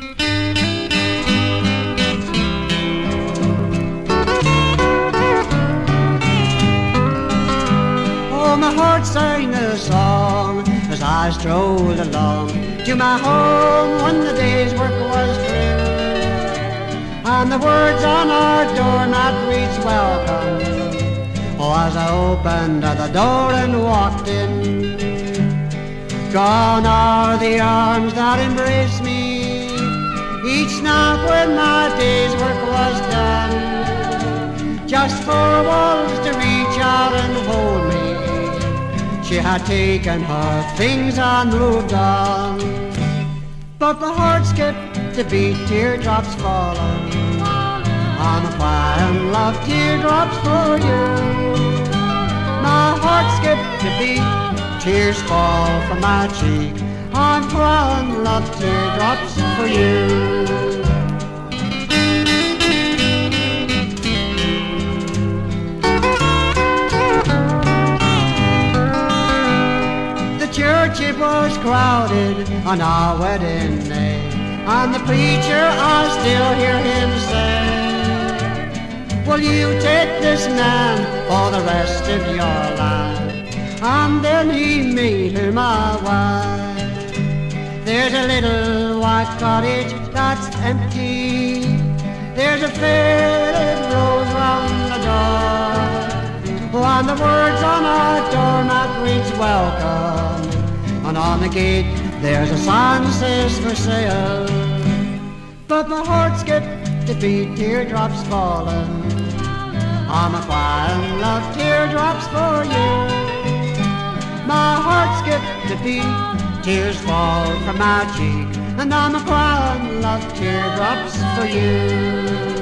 Oh, my heart sang a song as I strolled along to my home when the day's work was through. And the words on our door doormat reads welcome. Oh, as I opened the door and walked in, gone are the arms that embraced me. Each night when my day's work was done, just four walls to reach out and hold me. She had taken her things and moved on. But the heart skipped to beat, teardrops falling. I'm a crying love teardrops for you. My heart skipped to beat, tears fall from my cheek. I'm crying love teardrops for you. The church it was crowded on our wedding day, and the preacher I still hear him say. Will you take this man for the rest of your life? And then he made her my wife. There's a little white cottage that's empty. There's a faded rose round the door. Oh, and the words on our doormat reads welcome. And on the gate there's a sign that says for sale. But my heart skipped to beat, teardrops falling. I'm a crying love teardrops for you. My heart skipped a beat, tears fall from my cheek, and I'm a crying love teardrops for you.